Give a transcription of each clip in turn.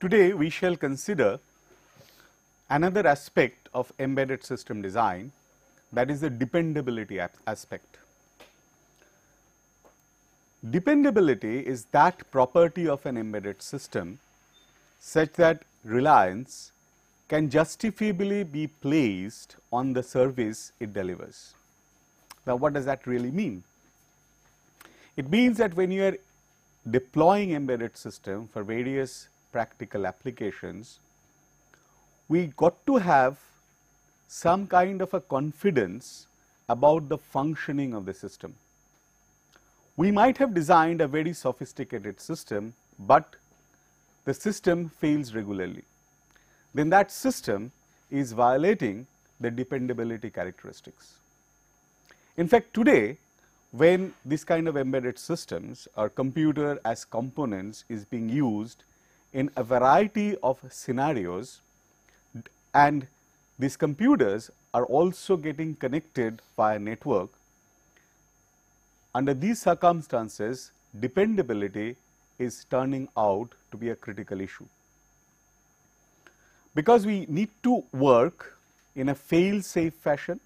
Today, we shall consider another aspect of embedded system design that is the dependability aspect. Dependability is that property of an embedded system such that reliance can justifiably be placed on the service it delivers. Now, what does that really mean? It means that when you are deploying embedded system for various practical applications, we got to have some kind of a confidence about the functioning of the system. We might have designed a very sophisticated system, but the system fails regularly. Then that system is violating the dependability characteristics. In fact, today when this kind of embedded systems or computer as components is being used in a variety of scenarios and these computers are also getting connected via network. Under these circumstances, dependability is turning out to be a critical issue. Because we need to work in a fail safe fashion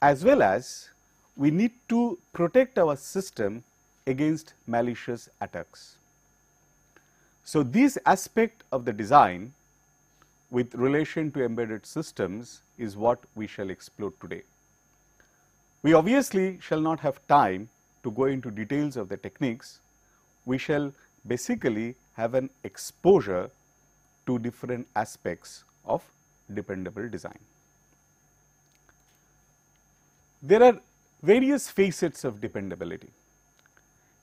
as well as we need to protect our system against malicious attacks. So, this aspect of the design with relation to embedded systems is what we shall explore today. We obviously shall not have time to go into details of the techniques. We shall basically have an exposure to different aspects of dependable design. There are various facets of dependability.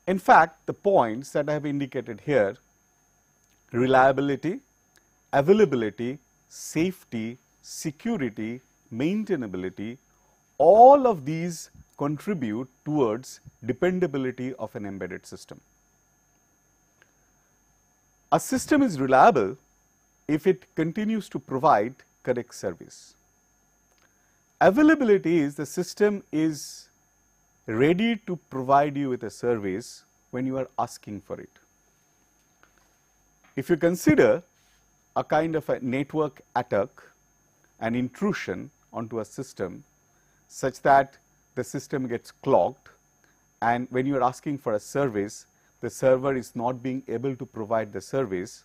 In fact, the points that I have indicated here reliability, availability, safety, security, maintainability, all of these contribute towards dependability of an embedded system. A system is reliable if it continues to provide correct service. Availability is the system is ready to provide you with a service when you are asking for it. If you consider a kind of a network attack, an intrusion onto a system such that the system gets clogged and when you are asking for a service, the server is not being able to provide the service,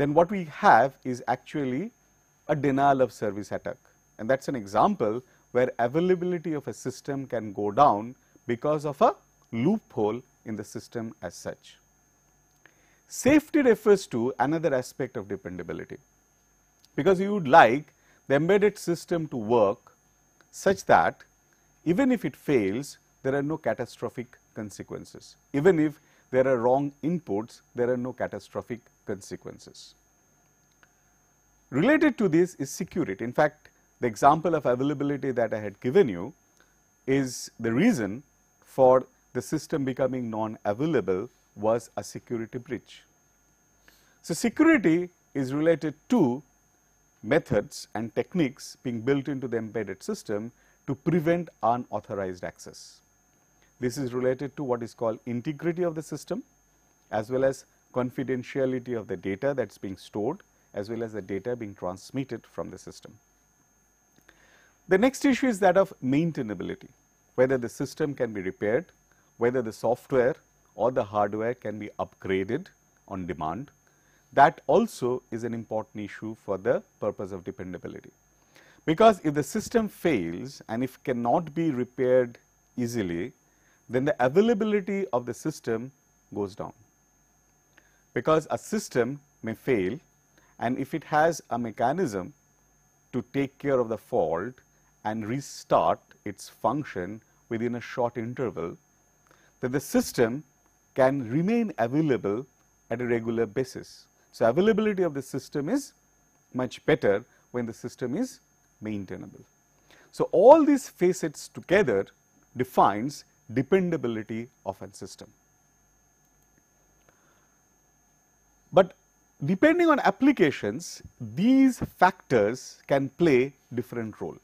then what we have is actually a denial of service attack. And that is an example where availability of a system can go down because of a loophole in the system as such. Safety refers to another aspect of dependability, because you would like the embedded system to work such that even if it fails, there are no catastrophic consequences. Even if there are wrong inputs, there are no catastrophic consequences. Related to this is security. In fact, the example of availability that I had given you is the reason for the system becoming non-available was a security breach. So, security is related to methods and techniques being built into the embedded system to prevent unauthorized access. This is related to what is called integrity of the system as well as confidentiality of the data that is being stored as well as the data being transmitted from the system. The next issue is that of maintainability, whether the system can be repaired, whether the software or the hardware can be upgraded on demand. That also is an important issue for the purpose of dependability. Because if the system fails and if cannot be repaired easily, then the availability of the system goes down. Because a system may fail and if it has a mechanism to take care of the fault and restart its function within a short interval, then the system can remain available at a regular basis. So, availability of the system is much better when the system is maintainable. So, all these facets together defines dependability of a system. But depending on applications, these factors can play different role.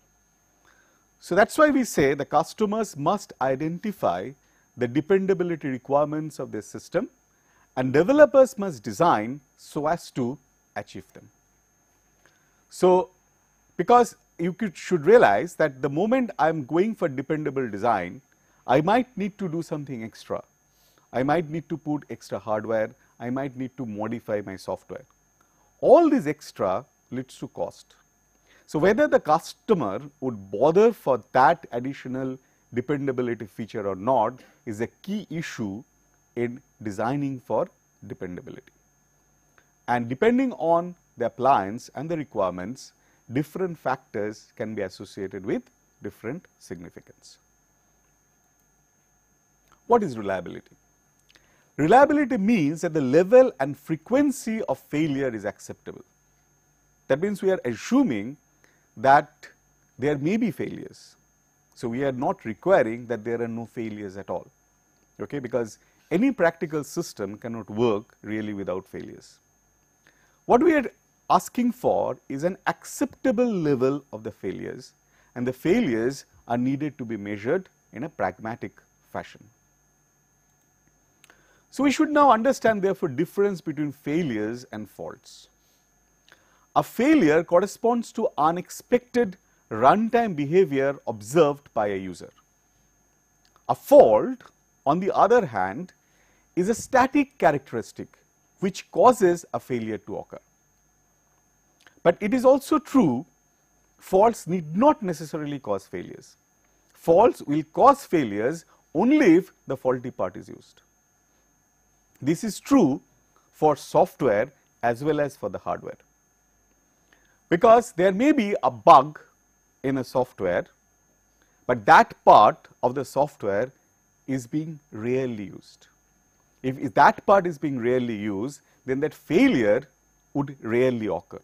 So, that is why we say the customers must identify the dependability requirements of their system and developers must design so as to achieve them. So, because you could, should realize that the moment I am going for dependable design, I might need to do something extra. I might need to put extra hardware, I might need to modify my software. All this extra leads to cost. So, whether the customer would bother for that additional dependability feature or not is a key issue in designing for dependability. And depending on the appliance and the requirements, different factors can be associated with different significance. What is reliability? Reliability means that the level and frequency of failure is acceptable. That means we are assuming that there may be failures. So, we are not requiring that there are no failures at all, okay, because any practical system cannot work really without failures. What we are asking for is an acceptable level of the failures and the failures are needed to be measured in a pragmatic fashion. So, we should now understand therefore difference between failures and faults. A failure corresponds to unexpected runtime behavior observed by a user. A fault on the other hand is a static characteristic which causes a failure to occur. But it is also true faults need not necessarily cause failures. Faults will cause failures only if the faulty part is used. This is true for software as well as for the hardware. Because there may be a bug in a software, but that part of the software is being rarely used. If, if that part is being rarely used, then that failure would rarely occur.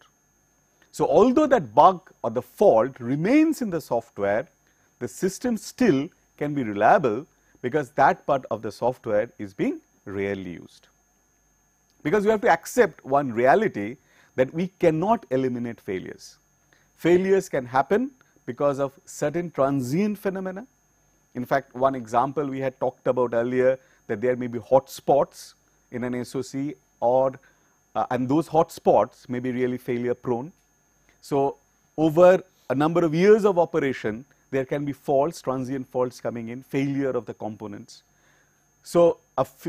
So, although that bug or the fault remains in the software, the system still can be reliable because that part of the software is being rarely used. Because we have to accept one reality that we cannot eliminate failures. Failures can happen because of certain transient phenomena. In fact, one example we had talked about earlier that there may be hot spots in an SOC or uh, and those hot spots may be really failure prone. So, over a number of years of operation, there can be faults, transient faults coming in, failure of the components. So,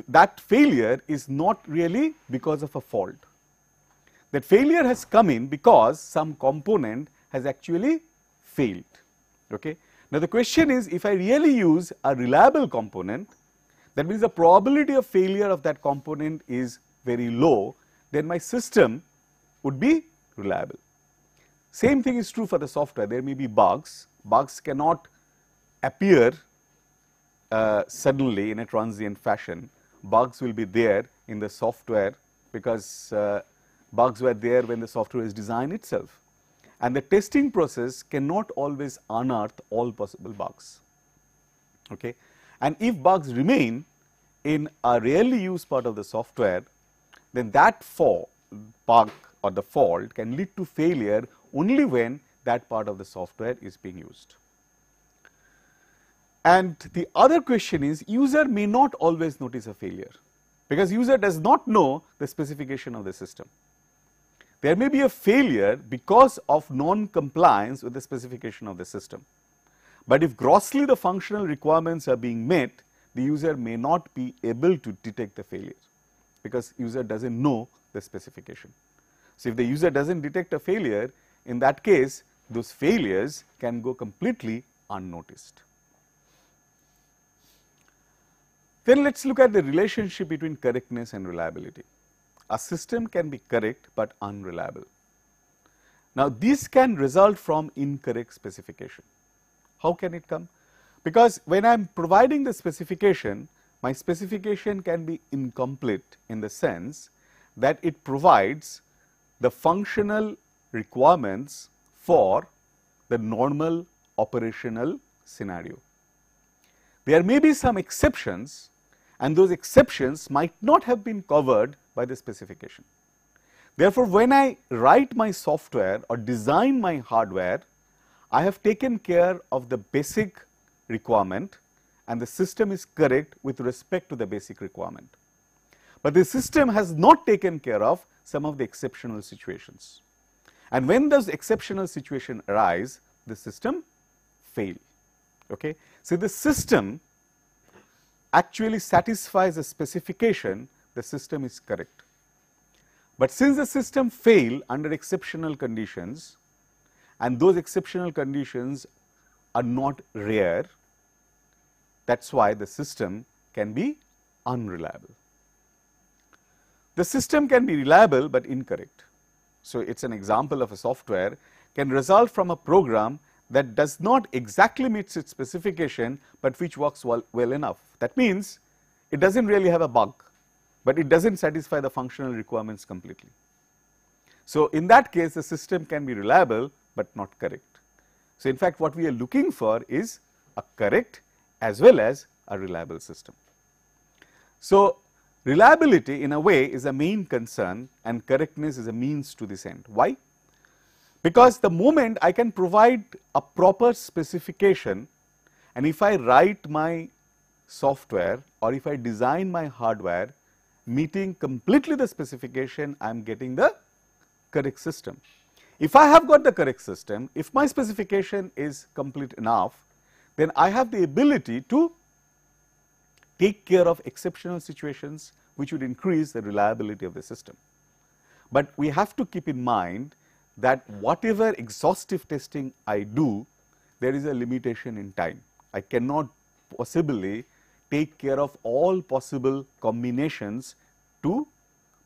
that failure is not really because of a fault. That failure has come in because some component has actually failed. Okay? Now, the question is if I really use a reliable component, that means the probability of failure of that component is very low, then my system would be reliable. Same thing is true for the software. There may be bugs. Bugs cannot appear uh, suddenly in a transient fashion. Bugs will be there in the software because uh, bugs were there when the software is designed itself. And the testing process cannot always unearth all possible bugs. Okay? And if bugs remain in a rarely used part of the software, then that bug or the fault can lead to failure only when that part of the software is being used. And the other question is user may not always notice a failure because user does not know the specification of the system. There may be a failure because of non-compliance with the specification of the system. But if grossly the functional requirements are being met, the user may not be able to detect the failure because user does not know the specification. So, if the user does not detect a failure, in that case those failures can go completely unnoticed. Then let us look at the relationship between correctness and reliability. A system can be correct, but unreliable. Now, this can result from incorrect specification. How can it come? Because when I am providing the specification, my specification can be incomplete in the sense that it provides the functional requirements for the normal operational scenario. There may be some exceptions and those exceptions might not have been covered by the specification. Therefore, when I write my software or design my hardware, I have taken care of the basic requirement and the system is correct with respect to the basic requirement. but the system has not taken care of some of the exceptional situations. And when those exceptional situations arise, the system fail. Okay? So, the system actually satisfies a specification, the system is correct. But since the system fail under exceptional conditions and those exceptional conditions are not rare, that is why the system can be unreliable. The system can be reliable, but incorrect. So, it is an example of a software can result from a program that does not exactly meet its specification, but which works well, well enough. That means, it does not really have a bug, but it does not satisfy the functional requirements completely. So, in that case the system can be reliable, but not correct. So, in fact, what we are looking for is a correct as well as a reliable system. So, reliability in a way is a main concern and correctness is a means to this end. Why? Because the moment I can provide a proper specification and if I write my software or if I design my hardware meeting completely the specification, I am getting the correct system. If I have got the correct system, if my specification is complete enough, then I have the ability to take care of exceptional situations which would increase the reliability of the system. But we have to keep in mind that whatever exhaustive testing I do, there is a limitation in time. I cannot possibly take care of all possible combinations to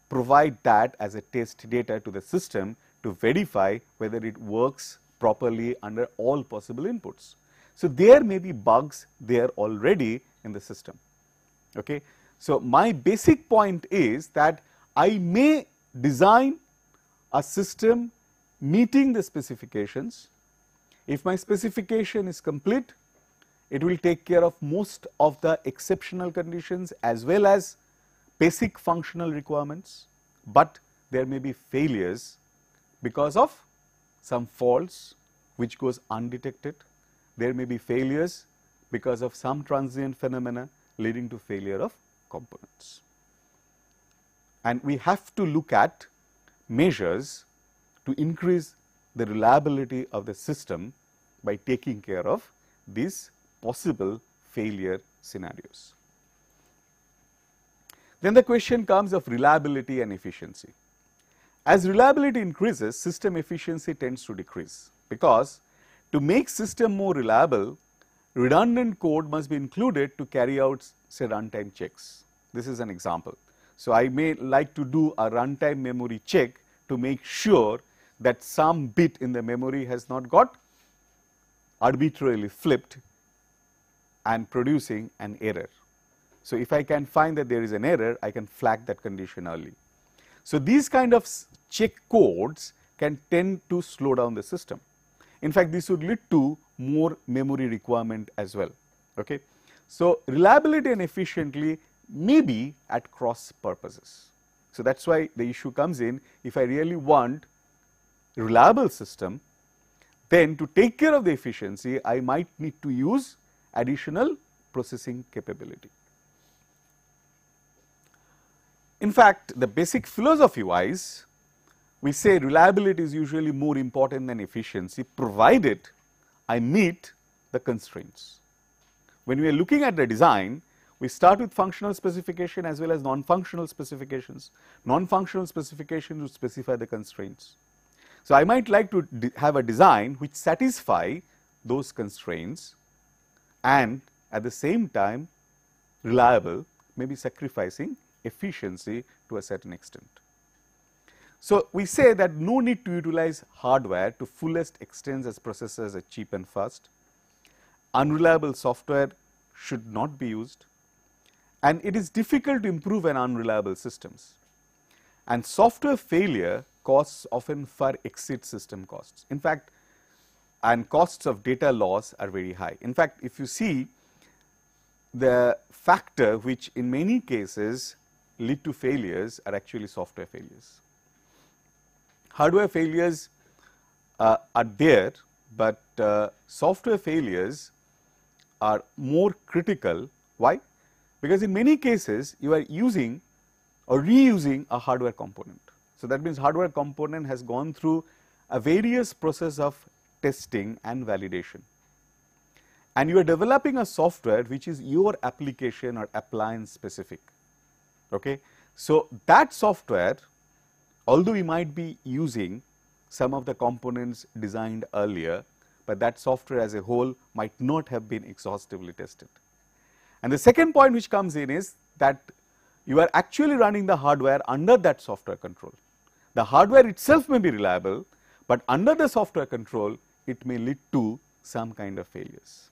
provide that as a test data to the system to verify whether it works properly under all possible inputs. So, there may be bugs there already in the system. Okay. So, my basic point is that I may design a system meeting the specifications. If my specification is complete, it will take care of most of the exceptional conditions as well as basic functional requirements, but there may be failures because of some faults which goes undetected. There may be failures because of some transient phenomena leading to failure of components. And we have to look at measures to increase the reliability of the system by taking care of these possible failure scenarios. Then the question comes of reliability and efficiency. As reliability increases, system efficiency tends to decrease because to make system more reliable, redundant code must be included to carry out say runtime checks. This is an example. So, I may like to do a runtime memory check to make sure that some bit in the memory has not got arbitrarily flipped and producing an error. So, if I can find that there is an error, I can flag that condition early. So, these kind of check codes can tend to slow down the system. In fact, this would lead to more memory requirement as well. Okay. So, reliability and efficiently may be at cross purposes. So, that is why the issue comes in if I really want reliable system, then to take care of the efficiency I might need to use additional processing capability. In fact, the basic philosophy wise we say reliability is usually more important than efficiency provided I meet the constraints. When we are looking at the design, we start with functional specification as well as non-functional specifications. Non-functional specifications would specify the constraints. So, I might like to have a design which satisfy those constraints and at the same time reliable maybe sacrificing efficiency to a certain extent. So, we say that no need to utilize hardware to fullest extent as processors are cheap and fast. Unreliable software should not be used and it is difficult to improve an unreliable systems. And software failure costs often far exceed system costs. In fact, and costs of data loss are very high. In fact, if you see the factor which in many cases lead to failures are actually software failures. Hardware failures uh, are there, but uh, software failures are more critical. Why? Because in many cases you are using or reusing a hardware component. So, that means hardware component has gone through a various process of testing and validation and you are developing a software which is your application or appliance specific. Okay. So, that software although we might be using some of the components designed earlier, but that software as a whole might not have been exhaustively tested. And the second point which comes in is that you are actually running the hardware under that software control. The hardware itself may be reliable, but under the software control it may lead to some kind of failures.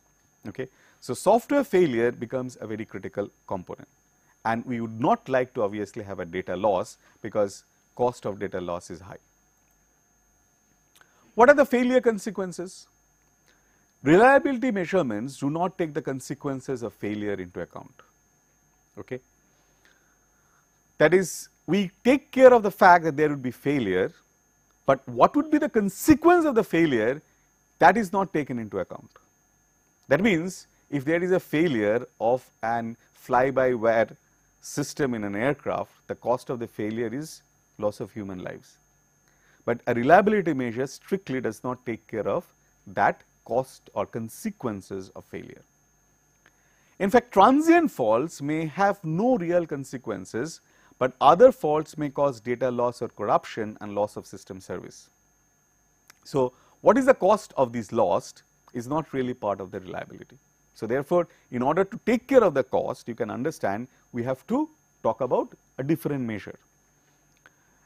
Okay. So, software failure becomes a very critical component and we would not like to obviously have a data loss because cost of data loss is high. What are the failure consequences? Reliability measurements do not take the consequences of failure into account. Okay. That is we take care of the fact that there would be failure, but what would be the consequence of the failure that is not taken into account. That means, if there is a failure of an fly-by-wire system in an aircraft, the cost of the failure is loss of human lives. But a reliability measure strictly does not take care of that cost or consequences of failure. In fact, transient faults may have no real consequences, but other faults may cause data loss or corruption and loss of system service. So, what is the cost of these lost is not really part of the reliability. So, therefore, in order to take care of the cost you can understand we have to talk about a different measure.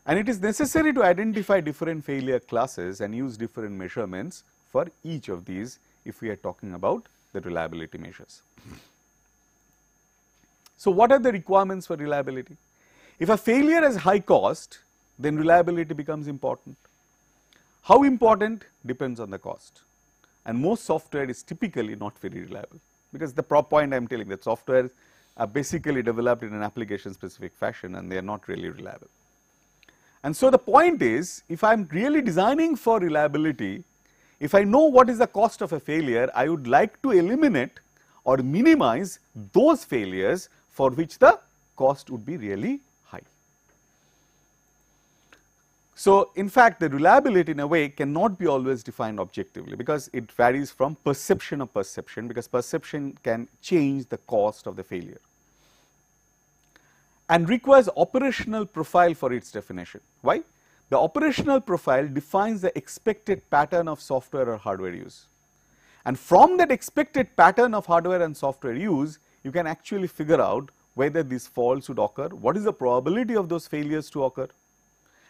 And it is necessary to identify different failure classes and use different measurements for each of these if we are talking about the reliability measures. So, what are the requirements for reliability? If a failure has high cost then reliability becomes important. How important depends on the cost and most software is typically not very reliable because the prop point I am telling that software are basically developed in an application specific fashion and they are not really reliable. And so, the point is if I am really designing for reliability, if I know what is the cost of a failure, I would like to eliminate or minimize those failures for which the cost would be really So, in fact, the reliability in a way cannot be always defined objectively because it varies from perception of perception because perception can change the cost of the failure and requires operational profile for its definition. Why? The operational profile defines the expected pattern of software or hardware use and from that expected pattern of hardware and software use you can actually figure out whether these faults would occur, what is the probability of those failures to occur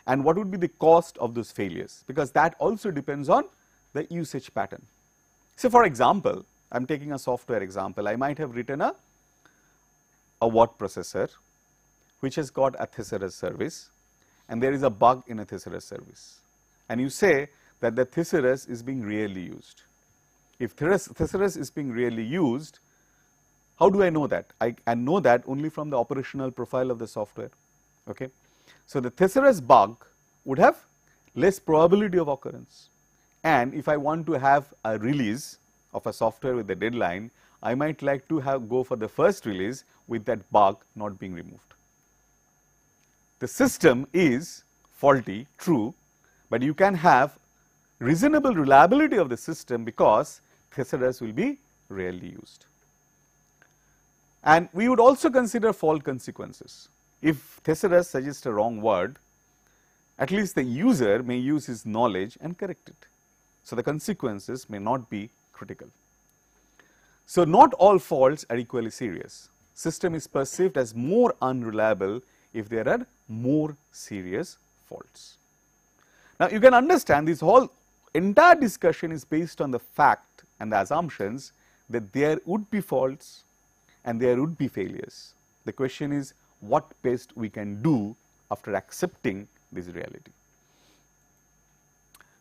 and what would be the cost of those failures because that also depends on the usage pattern. So, for example, I am taking a software example, I might have written a, a word processor which has got a thesaurus service and there is a bug in a thesaurus service and you say that the thesaurus is being really used. If thesaurus is being really used, how do I know that? I, I know that only from the operational profile of the software. Okay. So, the thesaurus bug would have less probability of occurrence and if I want to have a release of a software with a deadline, I might like to have go for the first release with that bug not being removed. The system is faulty, true, but you can have reasonable reliability of the system because thesaurus will be rarely used. And we would also consider fault consequences. If thesaurus suggests a wrong word, at least the user may use his knowledge and correct it. So, the consequences may not be critical. So, not all faults are equally serious. System is perceived as more unreliable if there are more serious faults. Now, you can understand this whole entire discussion is based on the fact and the assumptions that there would be faults and there would be failures. The question is what best we can do after accepting this reality.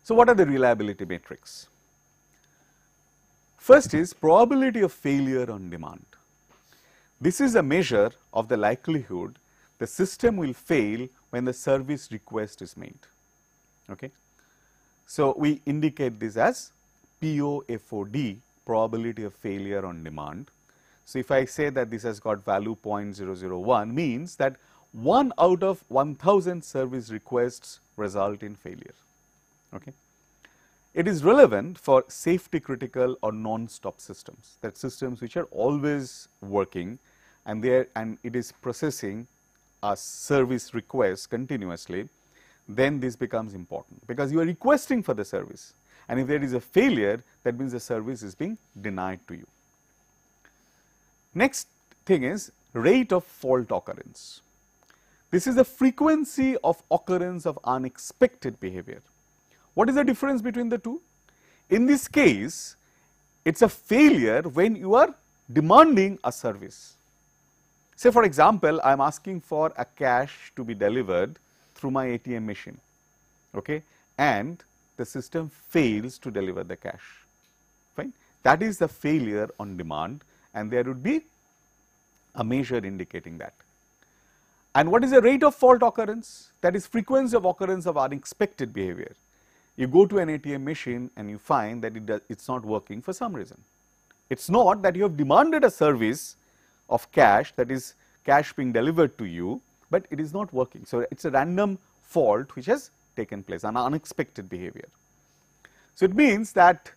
So, what are the reliability metrics? First is probability of failure on demand. This is a measure of the likelihood the system will fail when the service request is made. Okay. So, we indicate this as POFOD probability of failure on demand so, if I say that this has got value 0.001 means that 1 out of 1000 service requests result in failure. Okay. It is relevant for safety critical or non-stop systems that systems which are always working and there and it is processing a service request continuously then this becomes important because you are requesting for the service and if there is a failure that means the service is being denied to you. Next thing is rate of fault occurrence. This is the frequency of occurrence of unexpected behavior. What is the difference between the two? In this case, it is a failure when you are demanding a service. Say for example, I am asking for a cash to be delivered through my ATM machine okay, and the system fails to deliver the cash. Fine. That is the failure on demand and there would be a measure indicating that. And what is the rate of fault occurrence? That is frequency of occurrence of unexpected behavior. You go to an ATM machine and you find that it does, it's not working for some reason. It's not that you have demanded a service of cash that is cash being delivered to you, but it is not working. So, it's a random fault which has taken place, an unexpected behavior. So, it means that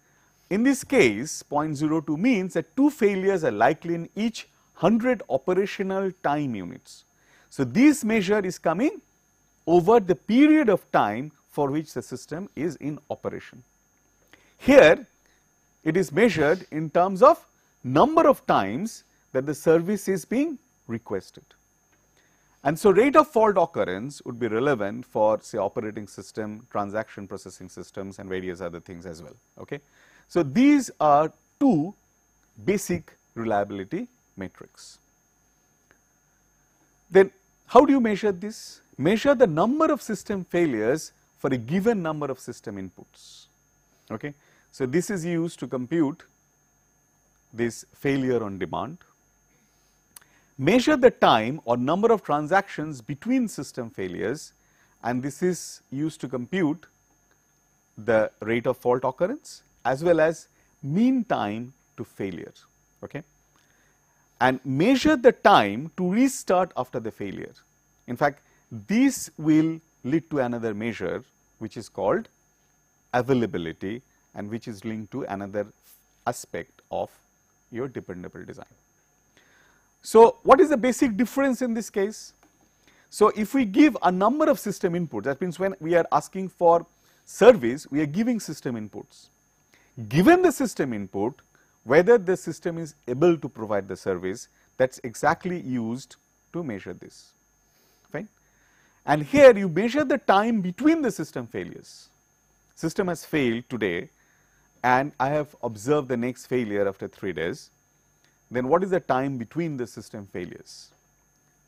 in this case 0.02 means that two failures are likely in each 100 operational time units. So, this measure is coming over the period of time for which the system is in operation. Here it is measured in terms of number of times that the service is being requested. And so, rate of fault occurrence would be relevant for say operating system, transaction processing systems and various other things as well. Okay. So, these are two basic reliability metrics. Then how do you measure this? Measure the number of system failures for a given number of system inputs. Okay. So, this is used to compute this failure on demand. Measure the time or number of transactions between system failures and this is used to compute the rate of fault occurrence as well as mean time to failure. Okay. And measure the time to restart after the failure. In fact, this will lead to another measure which is called availability and which is linked to another aspect of your dependable design. So, what is the basic difference in this case? So, if we give a number of system inputs that means when we are asking for service we are giving system inputs. Given the system input whether the system is able to provide the service that is exactly used to measure this fine. And here you measure the time between the system failures. System has failed today and I have observed the next failure after 3 days, then what is the time between the system failures?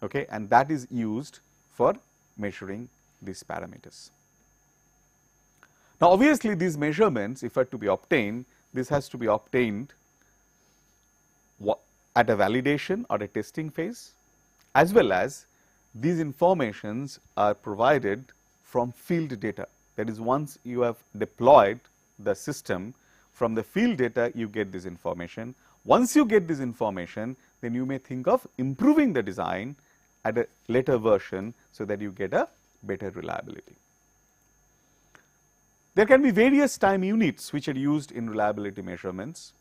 Okay, and that is used for measuring these parameters. Now, obviously, these measurements if are to be obtained, this has to be obtained at a validation or a testing phase as well as these informations are provided from field data. That is once you have deployed the system from the field data you get this information. Once you get this information then you may think of improving the design at a later version so that you get a better reliability. There can be various time units which are used in reliability measurements.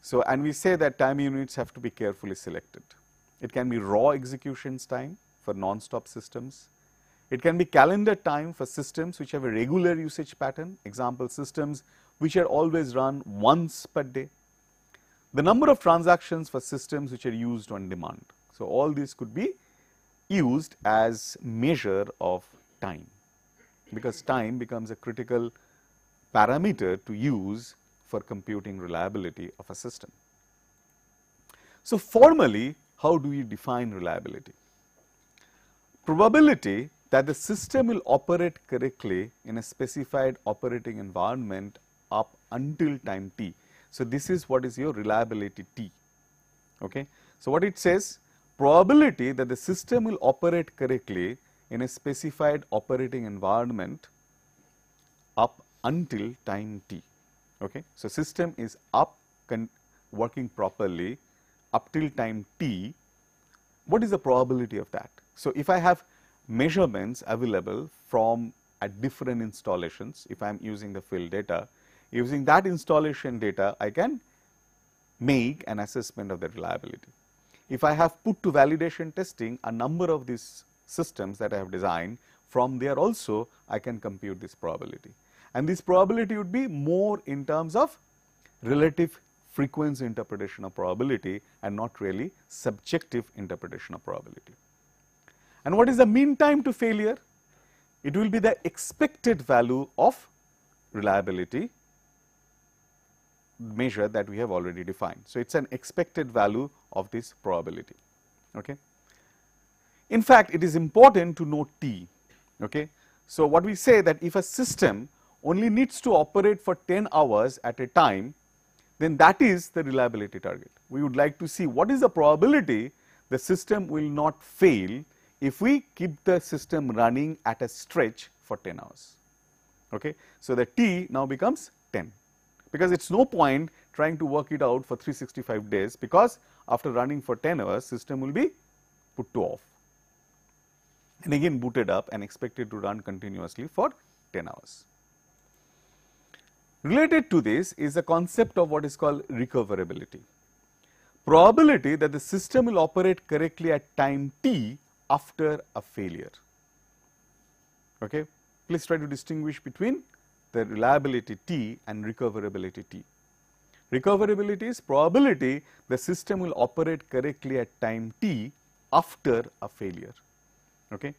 So, and we say that time units have to be carefully selected. It can be raw executions time, for non-stop systems. It can be calendar time for systems which have a regular usage pattern, example systems which are always run once per day. The number of transactions for systems which are used on demand. So, all these could be used as measure of time, because time becomes a critical parameter to use for computing reliability of a system. So, formally how do we define reliability? probability that the system will operate correctly in a specified operating environment up until time t. So, this is what is your reliability t. Okay. So, what it says probability that the system will operate correctly in a specified operating environment up until time t. Okay. So, system is up working properly up till time t. What is the probability of that? So, if I have measurements available from at different installations, if I am using the field data, using that installation data, I can make an assessment of the reliability. If I have put to validation testing a number of these systems that I have designed, from there also I can compute this probability. And this probability would be more in terms of relative frequency interpretation of probability and not really subjective interpretation of probability. And what is the mean time to failure? It will be the expected value of reliability measure that we have already defined. So, it is an expected value of this probability. Okay. In fact, it is important to note T. Okay. So, what we say that if a system only needs to operate for 10 hours at a time, then that is the reliability target. We would like to see what is the probability the system will not fail if we keep the system running at a stretch for 10 hours. Okay. So, the T now becomes 10 because it is no point trying to work it out for 365 days because after running for 10 hours system will be put to off and again booted up and expected to run continuously for 10 hours. Related to this is the concept of what is called recoverability. Probability that the system will operate correctly at time t after a failure. Okay. Please try to distinguish between the reliability T and recoverability T. Recoverability is probability the system will operate correctly at time T after a failure. Okay.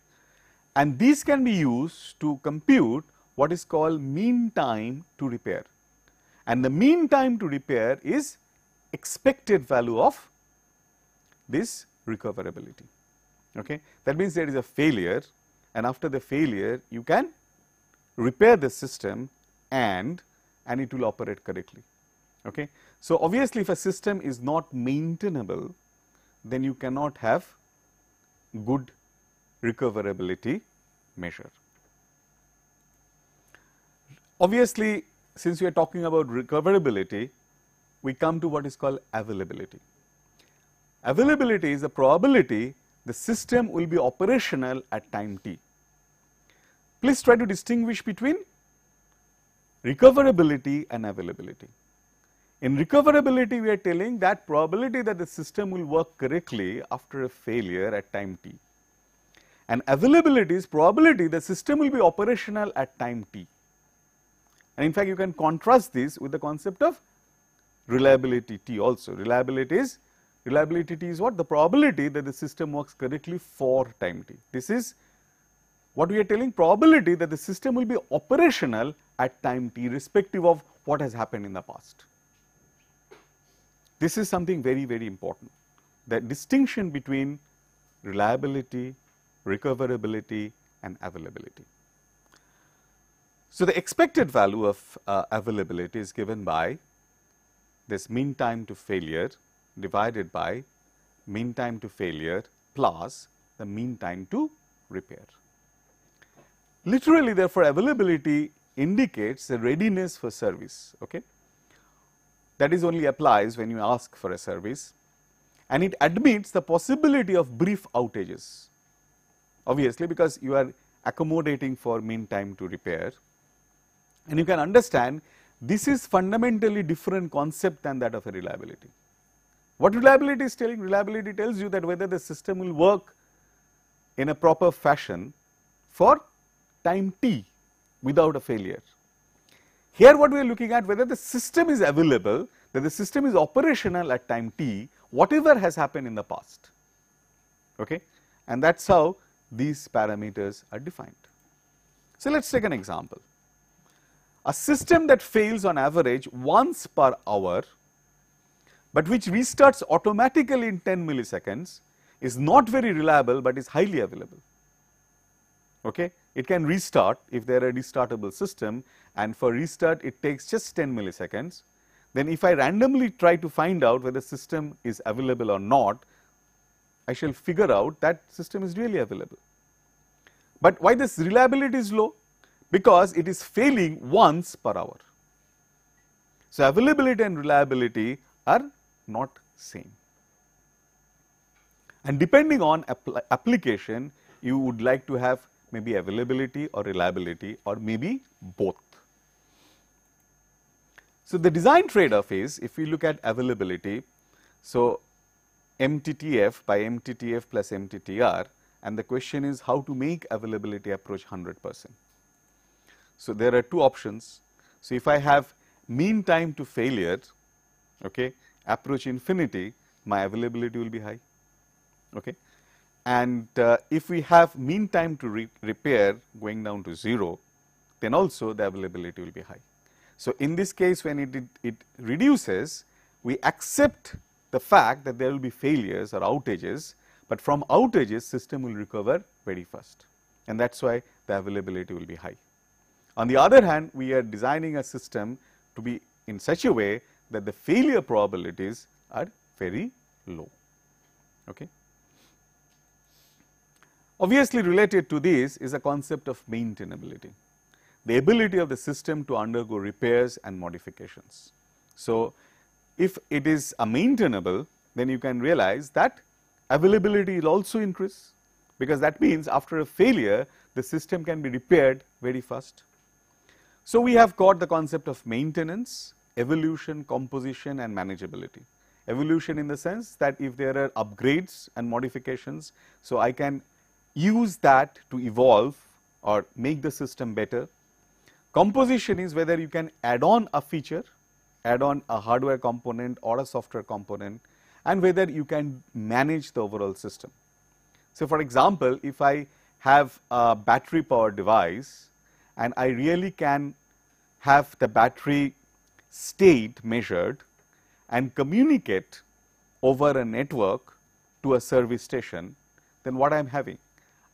And these can be used to compute what is called mean time to repair. And the mean time to repair is expected value of this recoverability. Okay. That means there is a failure and after the failure you can repair the system and and it will operate correctly. Okay. So, obviously, if a system is not maintainable, then you cannot have good recoverability measure. Obviously, since we are talking about recoverability, we come to what is called availability. Availability is the probability the system will be operational at time t. Please try to distinguish between recoverability and availability. In recoverability, we are telling that probability that the system will work correctly after a failure at time t. And availability is probability the system will be operational at time t. And in fact, you can contrast this with the concept of reliability t also. Reliability is reliability t is what? The probability that the system works correctly for time t. This is what we are telling probability that the system will be operational at time t irrespective of what has happened in the past. This is something very, very important. The distinction between reliability, recoverability and availability. So, the expected value of uh, availability is given by this mean time to failure divided by mean time to failure plus the mean time to repair. Literally therefore, availability indicates the readiness for service. Okay? That is only applies when you ask for a service and it admits the possibility of brief outages obviously because you are accommodating for mean time to repair and you can understand this is fundamentally different concept than that of a reliability. What reliability is telling? Reliability tells you that whether the system will work in a proper fashion for time t without a failure. Here what we are looking at whether the system is available, that the system is operational at time t, whatever has happened in the past. Okay? And that is how these parameters are defined. So, let us take an example. A system that fails on average once per hour, but which restarts automatically in 10 milliseconds is not very reliable, but is highly available. Okay? It can restart if they are a restartable system and for restart it takes just 10 milliseconds. Then if I randomly try to find out whether system is available or not, I shall figure out that system is really available. But why this reliability is low? Because it is failing once per hour. So, availability and reliability are not same. And depending on application, you would like to have maybe availability or reliability or maybe both. So, the design trade-off is if we look at availability, so MTTF by MTTF plus MTTR and the question is how to make availability approach 100 percent. So, there are two options. So, if I have mean time to failure okay, approach infinity, my availability will be high. Okay. And uh, if we have mean time to re repair going down to 0, then also the availability will be high. So, in this case when it, it, it reduces, we accept the fact that there will be failures or outages, but from outages system will recover very fast and that is why the availability will be high. On the other hand, we are designing a system to be in such a way that the failure probabilities are very low. Okay. Obviously, related to this is a concept of maintainability, the ability of the system to undergo repairs and modifications. So, if it is a maintainable, then you can realize that availability will also increase, because that means after a failure, the system can be repaired very fast. So, we have got the concept of maintenance, evolution, composition and manageability. Evolution in the sense that if there are upgrades and modifications, so I can use that to evolve or make the system better. Composition is whether you can add on a feature, add on a hardware component or a software component and whether you can manage the overall system. So, for example, if I have a battery powered device and I really can have the battery state measured and communicate over a network to a service station, then what I am having?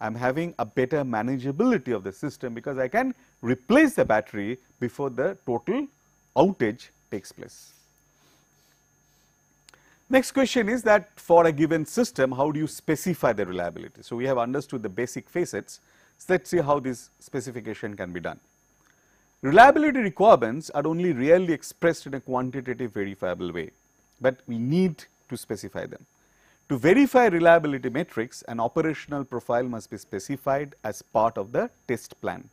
I am having a better manageability of the system because I can replace the battery before the total outage takes place. Next question is that for a given system, how do you specify the reliability? So, we have understood the basic facets so, let us see how this specification can be done. Reliability requirements are only rarely expressed in a quantitative verifiable way, but we need to specify them. To verify reliability metrics, an operational profile must be specified as part of the test plan.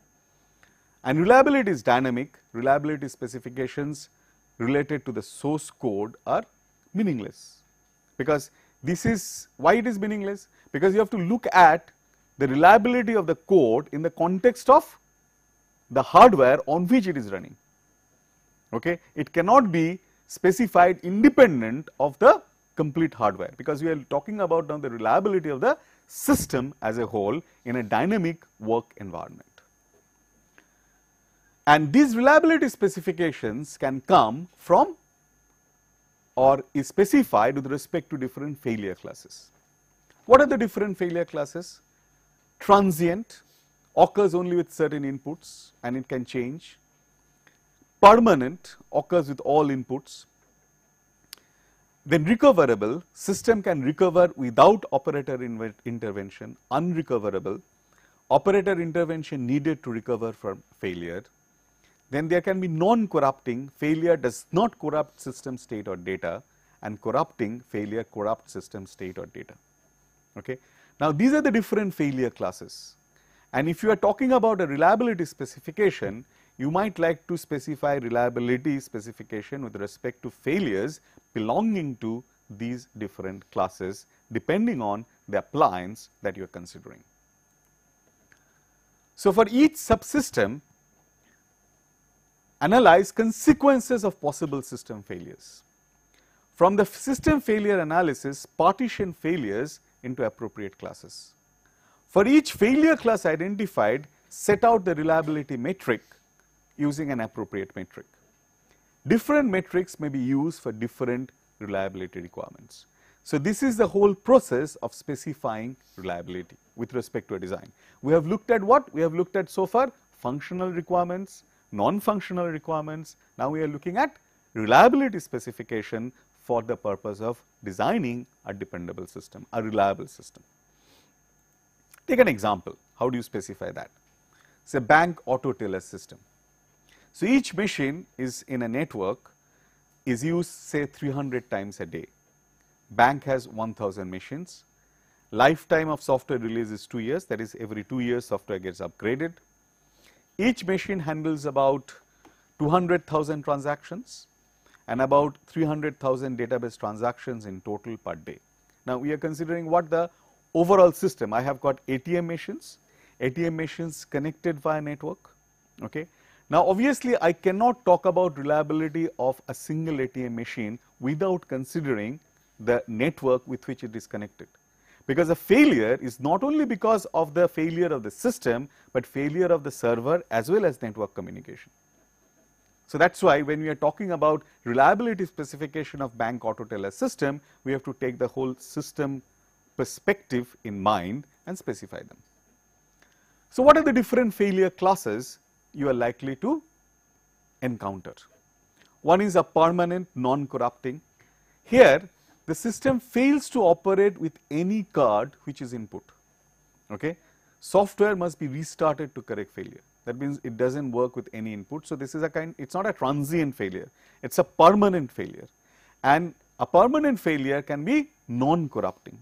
And reliability is dynamic, reliability specifications related to the source code are meaningless, because this is why it is meaningless, because you have to look at the reliability of the code in the context of the hardware on which it is running. Okay. It cannot be specified independent of the complete hardware, because we are talking about now the reliability of the system as a whole in a dynamic work environment. And these reliability specifications can come from or is specified with respect to different failure classes. What are the different failure classes? transient occurs only with certain inputs and it can change. Permanent occurs with all inputs. Then recoverable, system can recover without operator intervention, unrecoverable, operator intervention needed to recover from failure. Then there can be non-corrupting, failure does not corrupt system state or data and corrupting, failure corrupt system state or data. Okay. Now, these are the different failure classes and if you are talking about a reliability specification, you might like to specify reliability specification with respect to failures belonging to these different classes depending on the appliance that you are considering. So, for each subsystem analyze consequences of possible system failures. From the system failure analysis partition failures into appropriate classes. For each failure class identified, set out the reliability metric using an appropriate metric. Different metrics may be used for different reliability requirements. So, this is the whole process of specifying reliability with respect to a design. We have looked at what? We have looked at so far functional requirements, non-functional requirements. Now, we are looking at reliability specification for the purpose of designing a dependable system, a reliable system. Take an example, how do you specify that? It is a bank auto teller system. So, each machine is in a network is used say 300 times a day. Bank has 1000 machines. Lifetime of software release is 2 years that is every 2 years software gets upgraded. Each machine handles about 200,000 transactions and about 300,000 database transactions in total per day. Now, we are considering what the overall system, I have got ATM machines, ATM machines connected via network. Okay. Now, obviously, I cannot talk about reliability of a single ATM machine without considering the network with which it is connected. Because a failure is not only because of the failure of the system, but failure of the server as well as network communication. So, that is why when we are talking about reliability specification of bank auto teller system, we have to take the whole system perspective in mind and specify them. So, what are the different failure classes you are likely to encounter? One is a permanent non-corrupting. Here the system fails to operate with any card which is input. Okay? Software must be restarted to correct failure. That means it does not work with any input. So, this is a kind, it is not a transient failure, it is a permanent failure and a permanent failure can be non-corrupting.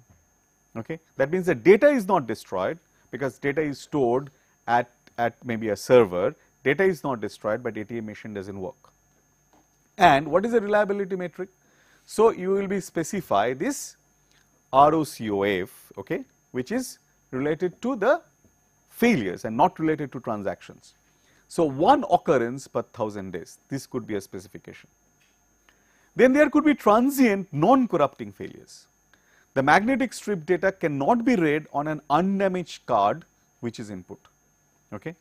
Okay? That means the data is not destroyed because data is stored at, at maybe a server, data is not destroyed but ATM machine does not work. And what is the reliability metric? So, you will be specify this ROCOF okay, which is related to the failures and not related to transactions. So, one occurrence per 1000 days this could be a specification. Then there could be transient non-corrupting failures. The magnetic strip data cannot be read on an undamaged card which is input. Okay?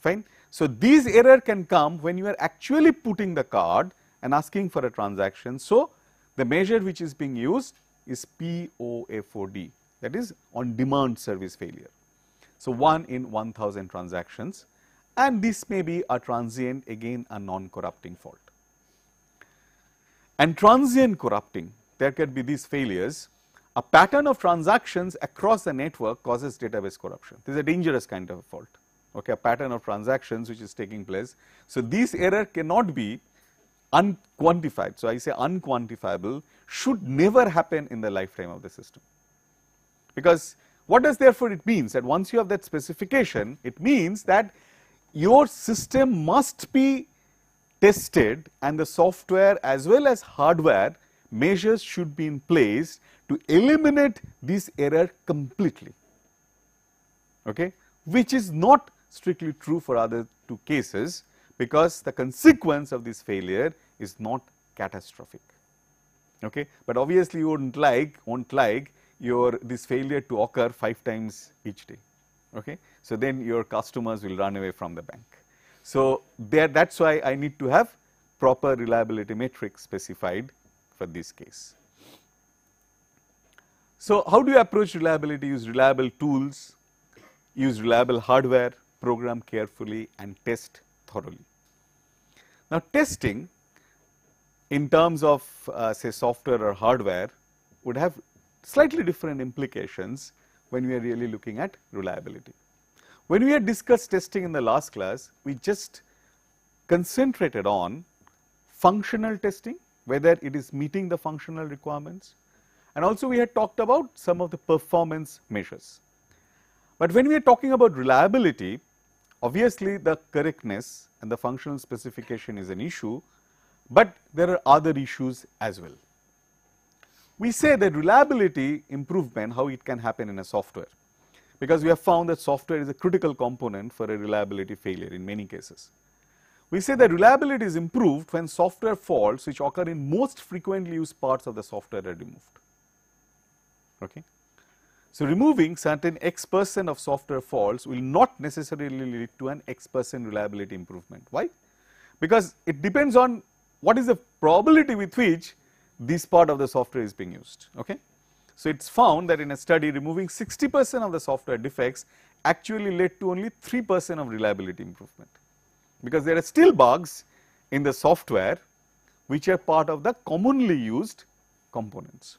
Fine. So, these error can come when you are actually putting the card and asking for a transaction. So, the measure which is being used is POFOD that is on demand service failure. So, 1 in 1000 transactions and this may be a transient again a non-corrupting fault. And transient corrupting there can be these failures a pattern of transactions across the network causes database corruption. This is a dangerous kind of a fault, okay, a pattern of transactions which is taking place. So, this error cannot be unquantified. So, I say unquantifiable should never happen in the lifetime of the system. Because what does therefore it means that once you have that specification, it means that your system must be tested and the software as well as hardware measures should be in place to eliminate this error completely, okay, which is not strictly true for other two cases because the consequence of this failure is not catastrophic. Okay. But obviously, you wouldn't like won't like your this failure to occur 5 times each day. Okay. So, then your customers will run away from the bank. So, there that is why I need to have proper reliability metrics specified for this case. So, how do you approach reliability? Use reliable tools, use reliable hardware, program carefully and test thoroughly. Now, testing in terms of uh, say software or hardware would have slightly different implications when we are really looking at reliability. When we had discussed testing in the last class, we just concentrated on functional testing, whether it is meeting the functional requirements, and also we had talked about some of the performance measures. But when we are talking about reliability, obviously the correctness and the functional specification is an issue, but there are other issues as well. We say that reliability improvement, how it can happen in a software, because we have found that software is a critical component for a reliability failure in many cases. We say that reliability is improved when software faults which occur in most frequently used parts of the software are removed. Okay. So, removing certain x percent of software faults will not necessarily lead to an x percent reliability improvement. Why? Because it depends on what is the probability with which this part of the software is being used. Okay. So, it is found that in a study removing 60 percent of the software defects actually led to only 3 percent of reliability improvement, because there are still bugs in the software which are part of the commonly used components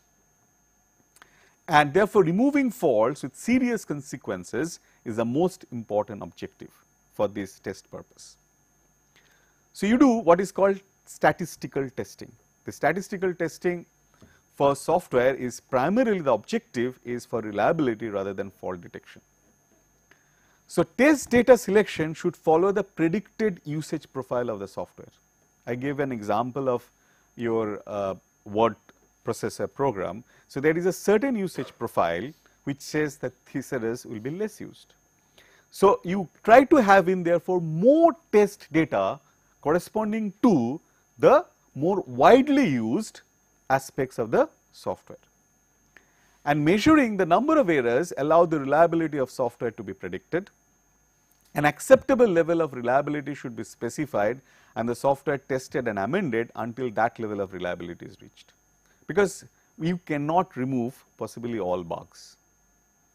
and therefore, removing faults with serious consequences is the most important objective for this test purpose. So, you do what is called statistical testing. The statistical testing for software is primarily the objective is for reliability rather than fault detection. So, test data selection should follow the predicted usage profile of the software. I gave an example of your uh, word processor program. So, there is a certain usage profile which says that thesaurus will be less used. So, you try to have in therefore more test data corresponding to the more widely used aspects of the software. And measuring the number of errors allow the reliability of software to be predicted. An acceptable level of reliability should be specified and the software tested and amended until that level of reliability is reached. Because you cannot remove possibly all bugs.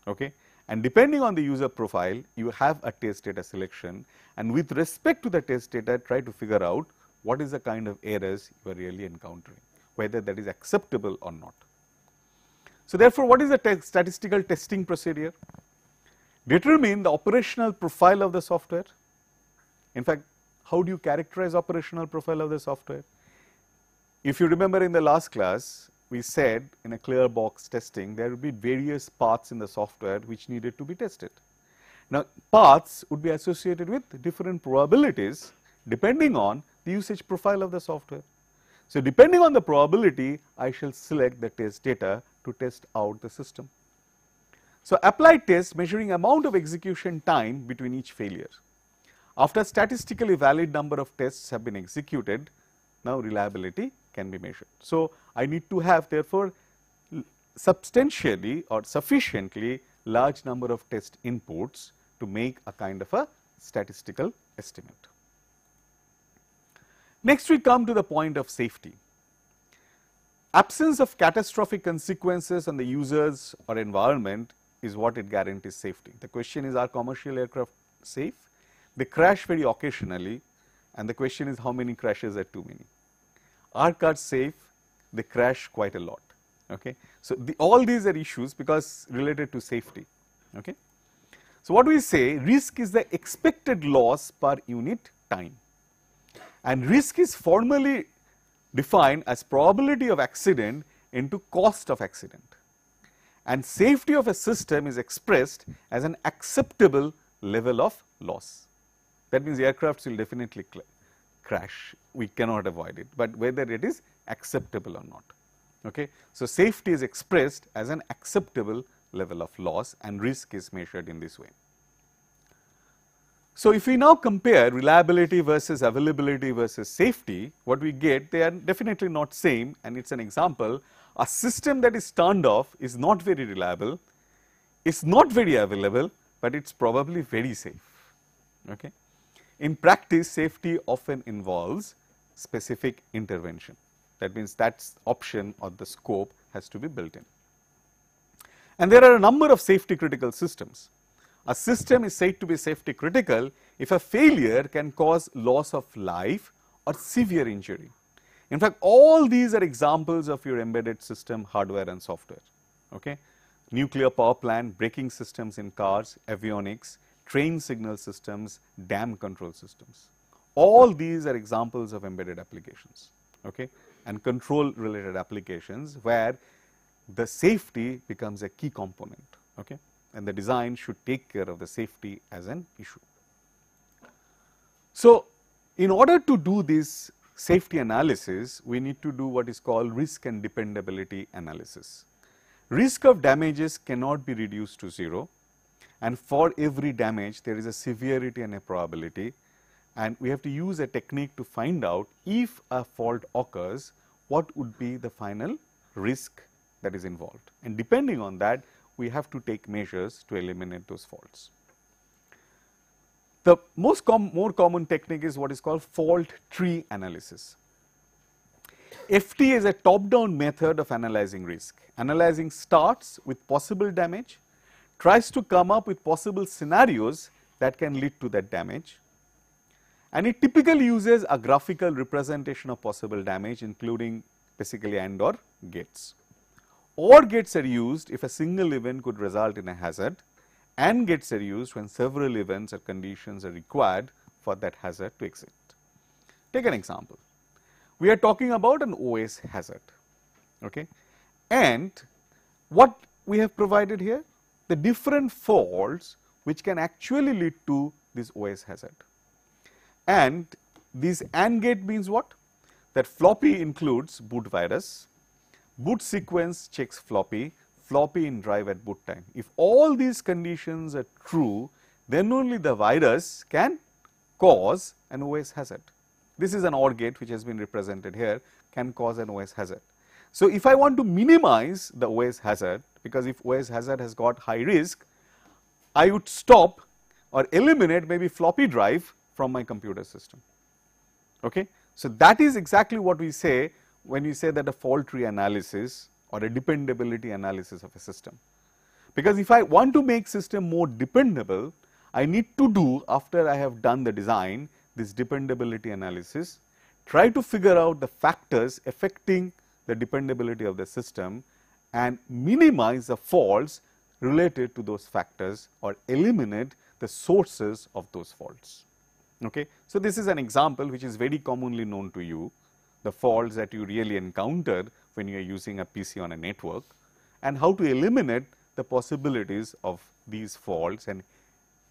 Okay? And depending on the user profile, you have a test data selection and with respect to the test data, try to figure out what is the kind of errors you are really encountering, whether that is acceptable or not. So, therefore, what is the statistical testing procedure? Determine the operational profile of the software. In fact, how do you characterize operational profile of the software? If you remember in the last class, we said in a clear box testing, there would be various paths in the software which needed to be tested. Now, paths would be associated with different probabilities depending on the usage profile of the software. So, depending on the probability, I shall select the test data to test out the system. So, apply test measuring amount of execution time between each failure. After statistically valid number of tests have been executed, now reliability can be measured. So, I need to have therefore substantially or sufficiently large number of test inputs to make a kind of a statistical estimate. Next we come to the point of safety. Absence of catastrophic consequences on the users or environment is what it guarantees safety. The question is are commercial aircraft safe? They crash very occasionally and the question is how many crashes are too many. Are cars safe? They crash quite a lot. Okay. So, the, all these are issues because related to safety. Okay. So, what we say risk is the expected loss per unit time and risk is formally defined as probability of accident into cost of accident and safety of a system is expressed as an acceptable level of loss. That means aircrafts will definitely crash, we cannot avoid it, but whether it is acceptable or not. Okay. So, safety is expressed as an acceptable level of loss and risk is measured in this way. So, if we now compare reliability versus availability versus safety, what we get they are definitely not same and it is an example. A system that is turned off is not very reliable, is not very available, but it is probably very safe. Okay. In practice, safety often involves specific intervention. That means that option or the scope has to be built in. And there are a number of safety critical systems. A system is said to be safety critical if a failure can cause loss of life or severe injury. In fact, all these are examples of your embedded system hardware and software. Okay? Nuclear power plant, braking systems in cars, avionics, train signal systems, dam control systems. All these are examples of embedded applications okay? and control related applications where the safety becomes a key component. Okay? and the design should take care of the safety as an issue. So, in order to do this safety analysis, we need to do what is called risk and dependability analysis. Risk of damages cannot be reduced to 0 and for every damage there is a severity and a probability and we have to use a technique to find out if a fault occurs what would be the final risk that is involved and depending on that we have to take measures to eliminate those faults. The most com more common technique is what is called fault tree analysis. FT is a top down method of analyzing risk. Analyzing starts with possible damage, tries to come up with possible scenarios that can lead to that damage and it typically uses a graphical representation of possible damage including basically AND or gates. OR gates are used if a single event could result in a hazard AND gates are used when several events or conditions are required for that hazard to exist. Take an example. We are talking about an OS hazard okay? and what we have provided here? The different faults which can actually lead to this OS hazard. And this AND gate means what? That floppy includes boot virus, boot sequence checks floppy, floppy in drive at boot time. If all these conditions are true, then only the virus can cause an OS hazard. This is an OR gate which has been represented here can cause an OS hazard. So, if I want to minimize the OS hazard because if OS hazard has got high risk, I would stop or eliminate maybe floppy drive from my computer system. Okay? So, that is exactly what we say when we say that a fault tree analysis or a dependability analysis of a system. Because if I want to make system more dependable, I need to do after I have done the design this dependability analysis, try to figure out the factors affecting the dependability of the system and minimize the faults related to those factors or eliminate the sources of those faults. Okay. So, this is an example which is very commonly known to you, the faults that you really encounter when you are using a PC on a network and how to eliminate the possibilities of these faults and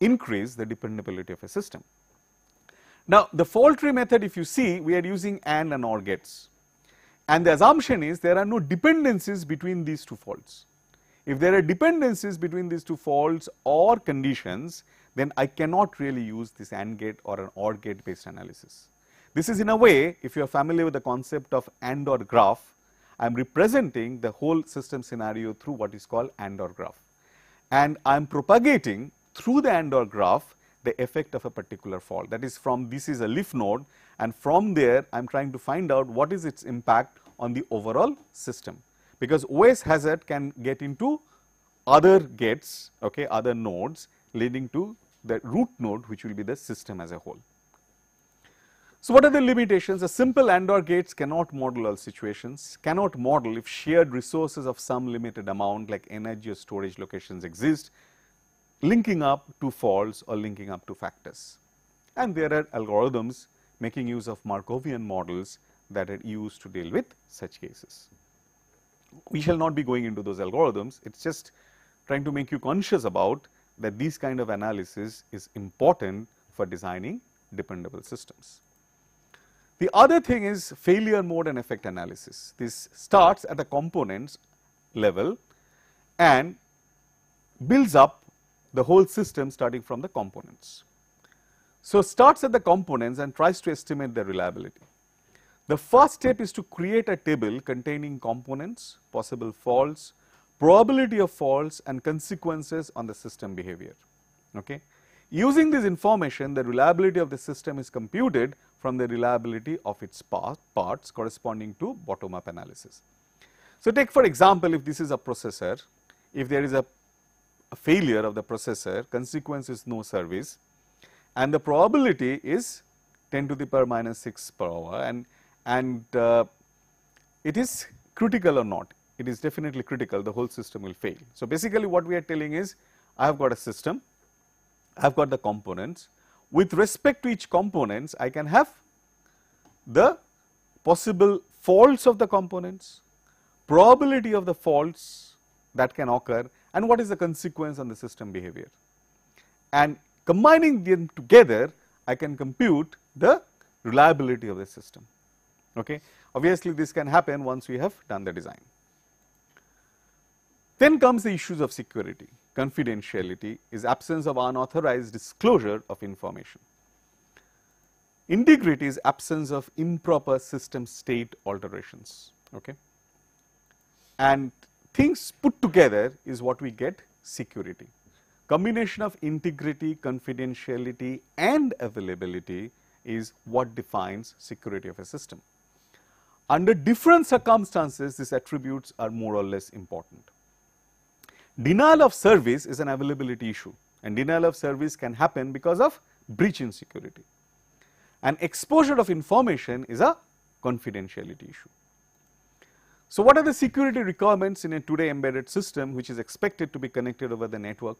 increase the dependability of a system. Now, the fault tree method if you see we are using AND and OR gates and the assumption is there are no dependencies between these two faults. If there are dependencies between these two faults or conditions then I cannot really use this AND gate or an OR gate based analysis. This is in a way if you are familiar with the concept of AND OR graph I am representing the whole system scenario through what is called AND OR graph and I am propagating through the AND OR graph the effect of a particular fault that is from this is a leaf node and from there I am trying to find out what is its impact on the overall system because OS hazard can get into other gates okay other nodes leading to the root node which will be the system as a whole. So, what are the limitations? A simple AND OR gates cannot model all situations, cannot model if shared resources of some limited amount like energy or storage locations exist, linking up to faults or linking up to factors. And there are algorithms making use of Markovian models that are used to deal with such cases. We shall not be going into those algorithms, it is just trying to make you conscious about that these kind of analysis is important for designing dependable systems. The other thing is failure mode and effect analysis. This starts at the components level and builds up the whole system starting from the components. So, starts at the components and tries to estimate their reliability. The first step is to create a table containing components, possible faults, probability of faults and consequences on the system behavior. Okay. Using this information, the reliability of the system is computed from the reliability of its parts corresponding to bottom up analysis. So, take for example, if this is a processor, if there is a, a failure of the processor, consequence is no service and the probability is 10 to the power minus 6 per hour and, and uh, it is critical or not it is definitely critical the whole system will fail. So, basically what we are telling is I have got a system, I have got the components with respect to each components I can have the possible faults of the components, probability of the faults that can occur and what is the consequence on the system behavior. And combining them together I can compute the reliability of the system. Okay. Obviously, this can happen once we have done the design. Then comes the issues of security, confidentiality is absence of unauthorized disclosure of information. Integrity is absence of improper system state alterations. Okay. And things put together is what we get security. Combination of integrity, confidentiality and availability is what defines security of a system. Under different circumstances, these attributes are more or less important. Denial of service is an availability issue and denial of service can happen because of breach in security. And exposure of information is a confidentiality issue. So, what are the security requirements in a today embedded system which is expected to be connected over the network?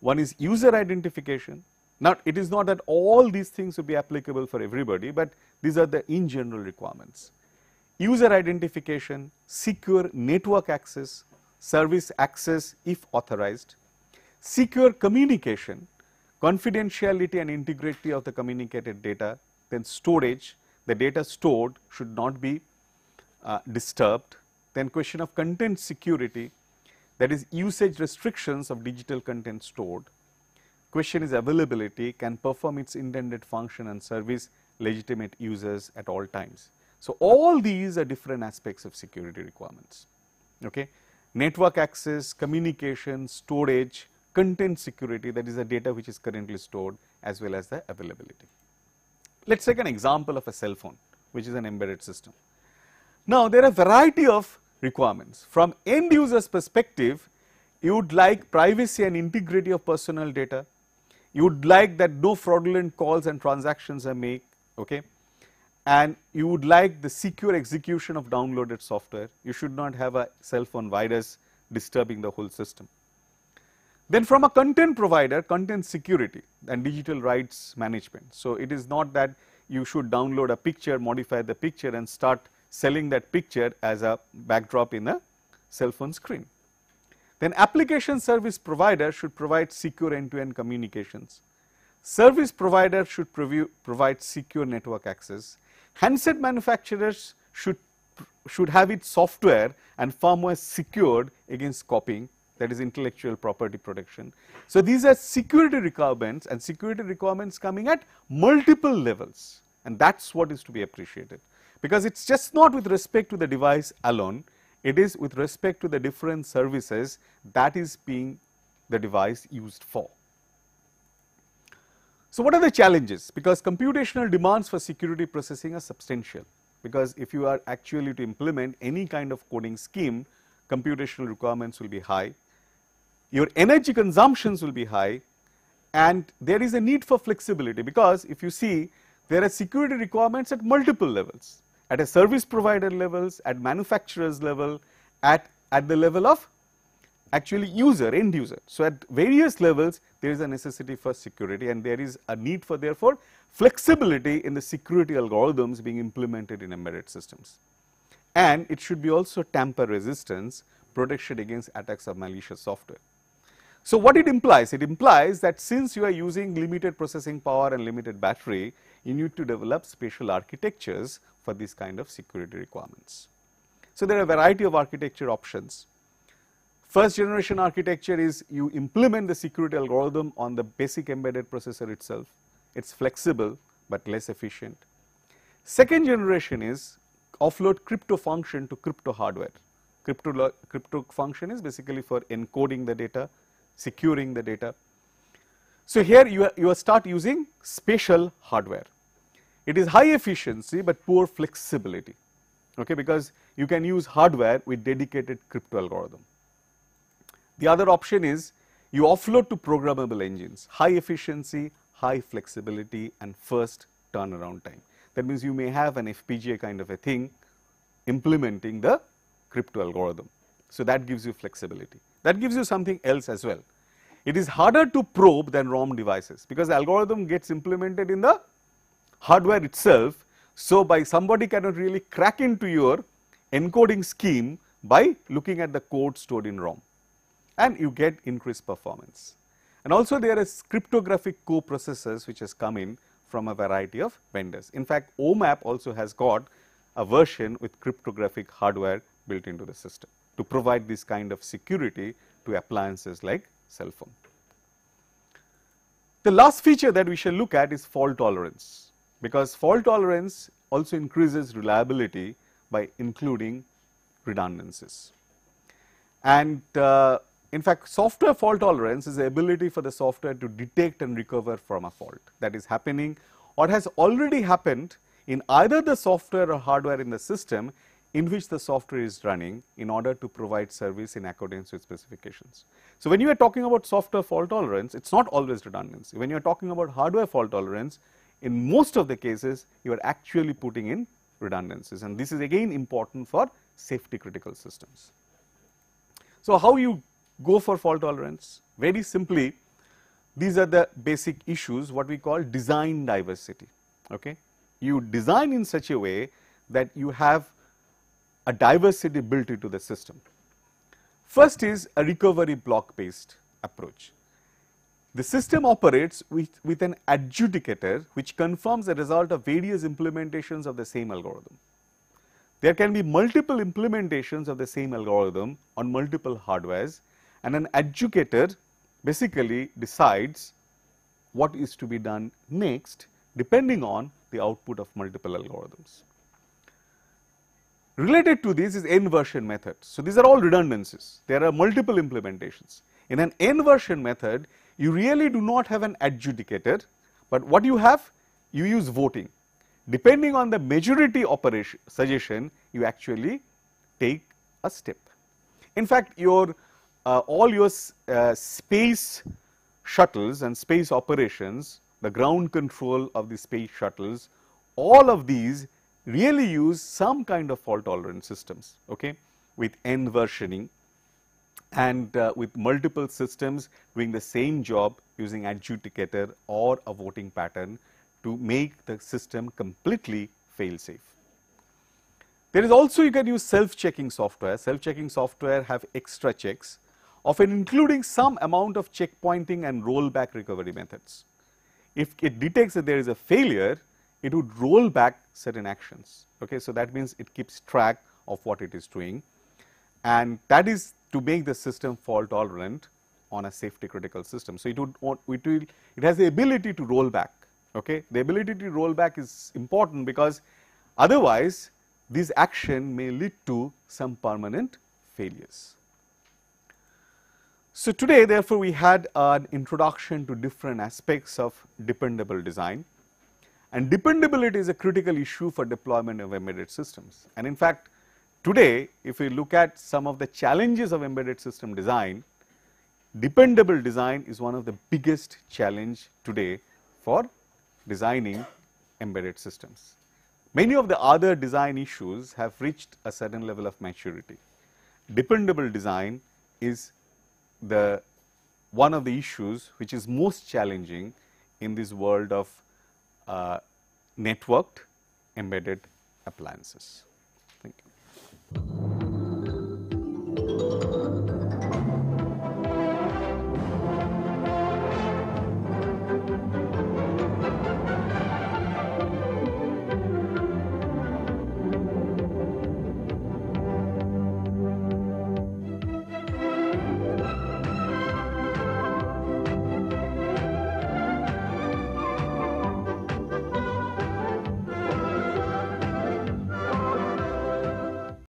One is user identification. Now, it is not that all these things will be applicable for everybody, but these are the in general requirements. user identification, secure network access, service access if authorized, secure communication, confidentiality and integrity of the communicated data, then storage, the data stored should not be uh, disturbed, then question of content security, that is usage restrictions of digital content stored. Question is availability, can perform its intended function and service legitimate users at all times. So, all these are different aspects of security requirements. Okay. Network access, communication, storage, content security that is the data which is currently stored as well as the availability. Let us take an example of a cell phone which is an embedded system. Now, there are variety of requirements. From end user's perspective, you would like privacy and integrity of personal data. You would like that no fraudulent calls and transactions are made, okay? And you would like the secure execution of downloaded software. You should not have a cell phone virus disturbing the whole system. Then from a content provider, content security and digital rights management. So, it is not that you should download a picture, modify the picture and start selling that picture as a backdrop in a cell phone screen. Then application service provider should provide secure end to end communications. Service provider should provide secure network access. Handset manufacturers should, should have its software and firmware secured against copying that is intellectual property protection. So, these are security requirements and security requirements coming at multiple levels and that is what is to be appreciated because it is just not with respect to the device alone, it is with respect to the different services that is being the device used for. So, what are the challenges? Because computational demands for security processing are substantial, because if you are actually to implement any kind of coding scheme, computational requirements will be high, your energy consumptions will be high and there is a need for flexibility, because if you see there are security requirements at multiple levels at a service provider levels, at manufacturers level, at, at the level of actually user, end user. So, at various levels there is a necessity for security and there is a need for therefore flexibility in the security algorithms being implemented in embedded systems. And it should be also tamper resistance, protection against attacks of malicious software. So, what it implies? It implies that since you are using limited processing power and limited battery, you need to develop special architectures for these kind of security requirements. So, there are a variety of architecture options. First generation architecture is you implement the security algorithm on the basic embedded processor itself. It is flexible, but less efficient. Second generation is offload crypto function to crypto hardware. Crypto, crypto function is basically for encoding the data, securing the data. So, here you, you start using spatial hardware. It is high efficiency, but poor flexibility okay, because you can use hardware with dedicated crypto algorithm. The other option is you offload to programmable engines, high efficiency, high flexibility and first turnaround time. That means you may have an FPGA kind of a thing implementing the crypto algorithm. So, that gives you flexibility. That gives you something else as well. It is harder to probe than ROM devices because the algorithm gets implemented in the hardware itself. So, by somebody cannot really crack into your encoding scheme by looking at the code stored in ROM and you get increased performance. And also there are cryptographic co-processors which has come in from a variety of vendors. In fact, OMAP also has got a version with cryptographic hardware built into the system to provide this kind of security to appliances like cell phone. The last feature that we shall look at is fault tolerance because fault tolerance also increases reliability by including redundancies. And uh, in fact, software fault tolerance is the ability for the software to detect and recover from a fault that is happening or has already happened in either the software or hardware in the system in which the software is running in order to provide service in accordance with specifications. So, when you are talking about software fault tolerance, it is not always redundancy. When you are talking about hardware fault tolerance, in most of the cases, you are actually putting in redundancies and this is again important for safety critical systems. So, how you go for fault tolerance? Very simply, these are the basic issues what we call design diversity. Okay? You design in such a way that you have a diversity built into the system. First is a recovery block based approach. The system operates with, with an adjudicator which confirms the result of various implementations of the same algorithm. There can be multiple implementations of the same algorithm on multiple hardwares and an adjudicator basically decides what is to be done next depending on the output of multiple algorithms. Related to this is n version method. So, these are all redundancies. There are multiple implementations. In an n version method, you really do not have an adjudicator, but what you have? You use voting. Depending on the majority operation suggestion, you actually take a step. In fact, your uh, all your uh, space shuttles and space operations, the ground control of the space shuttles, all of these really use some kind of fault tolerant systems okay, with n versioning and uh, with multiple systems doing the same job using adjudicator or a voting pattern to make the system completely fail safe. There is also you can use self checking software, self checking software have extra checks often including some amount of checkpointing and rollback recovery methods. If it detects that there is a failure, it would roll back certain actions. Okay, so that means it keeps track of what it is doing, and that is to make the system fault tolerant on a safety critical system. So it would it will it has the ability to roll back. Okay, the ability to roll back is important because otherwise this action may lead to some permanent failures. So today therefore we had an introduction to different aspects of dependable design. And dependability is a critical issue for deployment of embedded systems. And in fact, today if we look at some of the challenges of embedded system design, dependable design is one of the biggest challenge today for designing embedded systems. Many of the other design issues have reached a certain level of maturity. Dependable design is the one of the issues which is most challenging in this world of Uh, networked embedded appliances. Thank you.